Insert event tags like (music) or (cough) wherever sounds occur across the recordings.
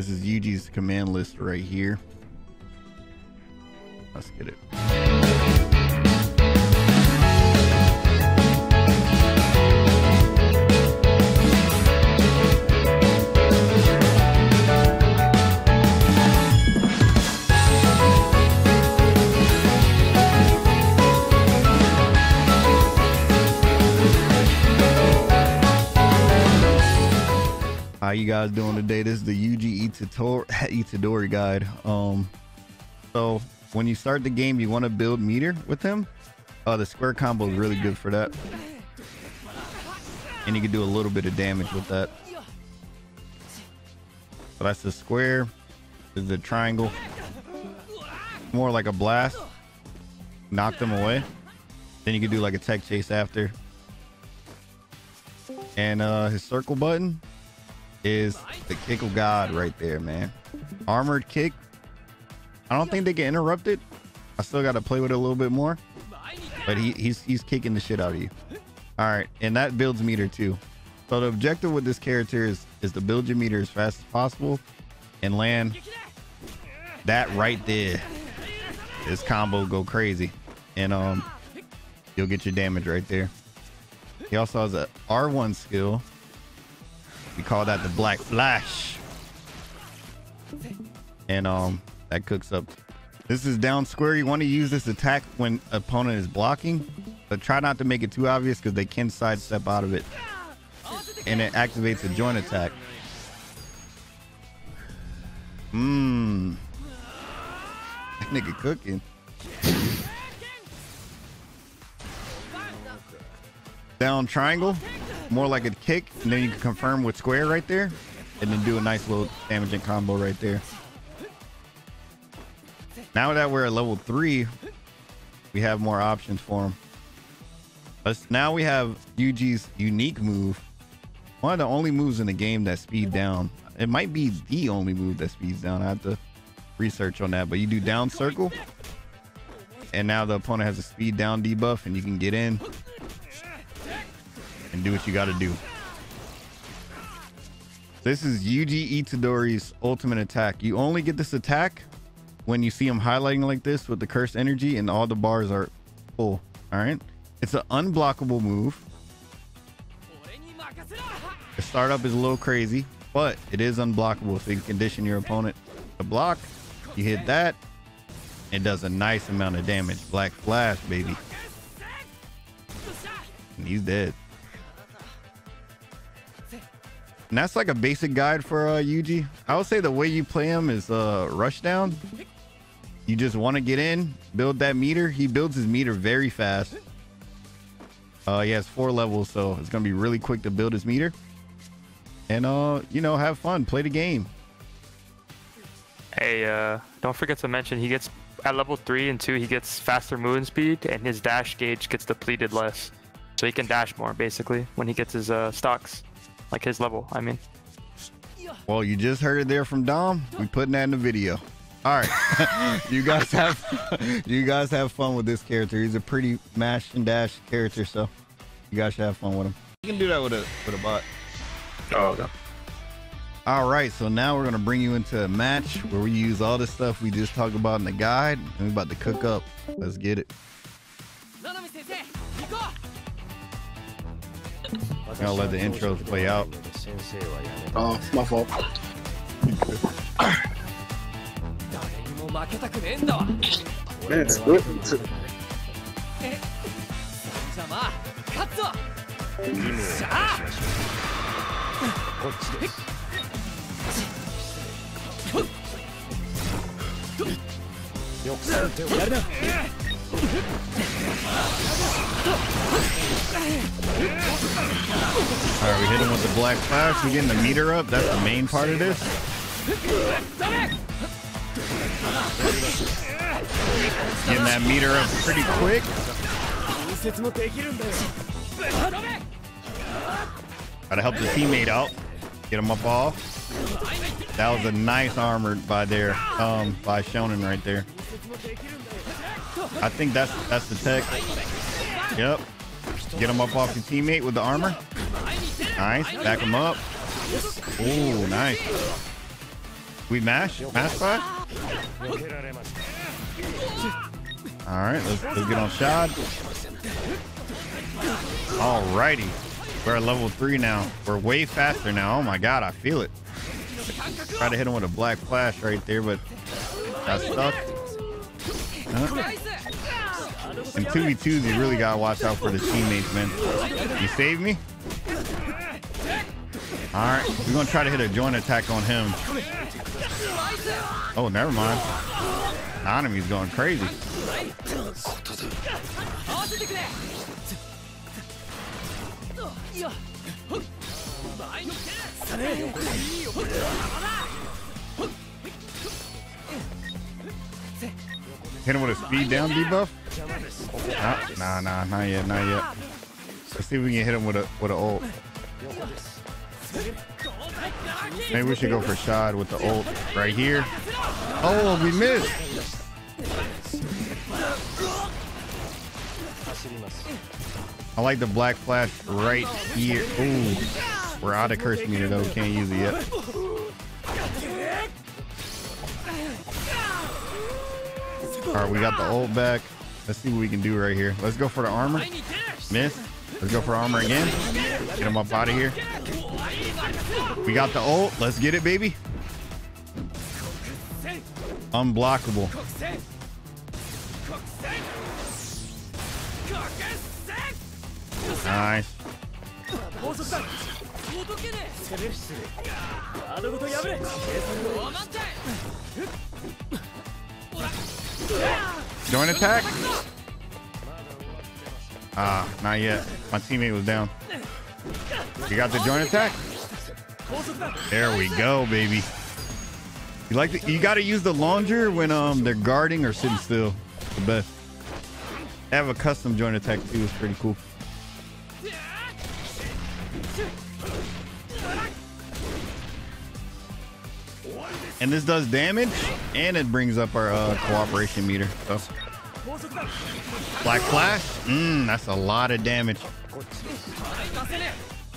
This is Yuji's command list right here. Let's get it. Guys doing today? This is the Yuji Itadori, (laughs) Itadori guide. Um, so when you start the game, you want to build meter with him. Uh, the square combo is really good for that, and you can do a little bit of damage with that. So that's the square. This is the triangle. More like a blast. Knock them away. Then you can do like a tech chase after. And uh, his circle button is the kick of God right there, man. Armored kick. I don't think they get interrupted. I still got to play with it a little bit more, but he, he's he's kicking the shit out of you. All right, and that builds meter too. So the objective with this character is is to build your meter as fast as possible and land that right there. This combo go crazy, and um, you'll get your damage right there. He also has a R1 skill we call that the black flash. And um that cooks up. This is down square. You want to use this attack when opponent is blocking, but try not to make it too obvious because they can sidestep out of it. And it activates a joint attack. Mmm. That nigga cooking. Down triangle more like a kick, and then you can confirm with square right there, and then do a nice little damaging combo right there. Now that we're at level three, we have more options for him. But now we have Yuji's unique move. One of the only moves in the game that speed down. It might be the only move that speeds down. I have to research on that. But you do down circle. And now the opponent has a speed down debuff and you can get in and do what you got to do. This is Yuji Itadori's ultimate attack. You only get this attack when you see him highlighting like this with the cursed energy and all the bars are full. All right. It's an unblockable move. The startup is a little crazy, but it is unblockable. So you condition your opponent to block. You hit that. It does a nice amount of damage. Black Flash, baby. And he's dead. And that's like a basic guide for uh, Yuji. I would say the way you play him is uh, rush down. You just want to get in, build that meter. He builds his meter very fast. Uh, he has four levels, so it's going to be really quick to build his meter. And, uh, you know, have fun. Play the game. Hey, uh, don't forget to mention he gets at level 3 and 2, he gets faster movement speed, and his dash gauge gets depleted less. So he can dash more, basically, when he gets his uh, stocks. Like his level, I mean. Well, you just heard it there from Dom. We putting that in the video. All right, (laughs) you guys have (laughs) you guys have fun with this character. He's a pretty mash and dash character, so you guys should have fun with him. You can do that with a with a bot. Oh, okay. All right, so now we're gonna bring you into a match where we use all the stuff we just talked about in the guide, and we're about to cook up. Let's get it. I'm gonna let the intros play out. Oh, my fault. Man, it's good. All right, we hit him with the black flash. We getting the meter up. That's the main part of this. Getting that meter up pretty quick. Gotta help the teammate out. Get him up off. That was a nice armored by there, um, by Shonen right there. I think that's that's the tech. Yep. Get him up off your teammate with the armor. Nice. Back him up. Ooh, nice. We mash? Mash five? Alright, let's, let's get on Shad. Alrighty. We're at level three now. We're way faster now. Oh my god, I feel it. Try to hit him with a black flash right there, but got stuck. Huh? And 2v2s, you really gotta watch out for the teammates, man. You saved me? Alright, we're gonna try to hit a joint attack on him. Oh, never mind. Enemy's going crazy. Hit him with a speed down debuff? Nah, nah, nah, not yet, not yet. Let's see if we can hit him with a with an ult. Maybe we should go for Shad with the ult right here. Oh, we missed. I like the black flash right here. Ooh, we're out of curse meter though. Can't use it yet. All right, we got the ult back. Let's see what we can do right here. Let's go for the armor. Miss. Let's go for armor again. Get him up out of here. We got the ult. Let's get it, baby. Unblockable. Nice. Join attack. Ah, not yet. My teammate was down. You got the joint attack? There we go, baby. You like the, you got to use the launcher when um they're guarding or sitting still. The best. They have a custom joint attack too. It's pretty cool. And this does damage, and it brings up our uh, cooperation meter. So, Black Flash, mm, that's a lot of damage.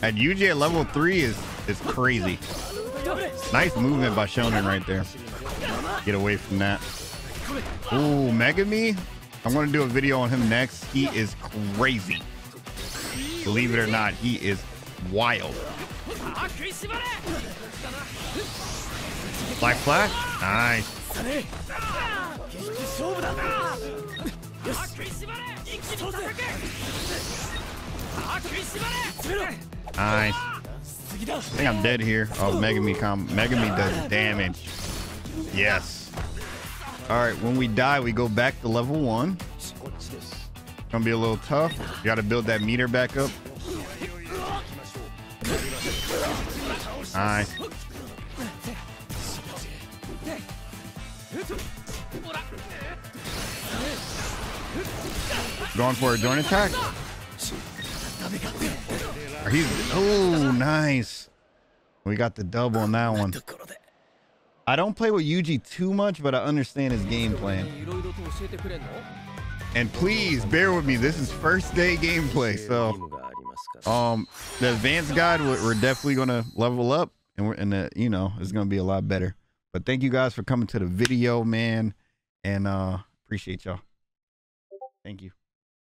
At Yuji level three is is crazy. Nice movement by Shonen right there. Get away from that. Ooh, Megumi. I'm gonna do a video on him next. He is crazy. Believe it or not, he is wild. Black Flash, nice. Nice. I think I'm dead here. Oh, Megumi com Megumi does damage. Yes. All right, when we die, we go back to level one. Gonna be a little tough. You gotta build that meter back up. Nice. Going for a joint attack? He's, oh, nice. We got the double on that one. I don't play with Yuji too much, but I understand his game plan. And please bear with me. This is first day gameplay, so um, the advanced guide we're definitely gonna level up, and we're and the, you know it's gonna be a lot better. But thank you guys for coming to the video, man, and uh, appreciate y'all. Thank you.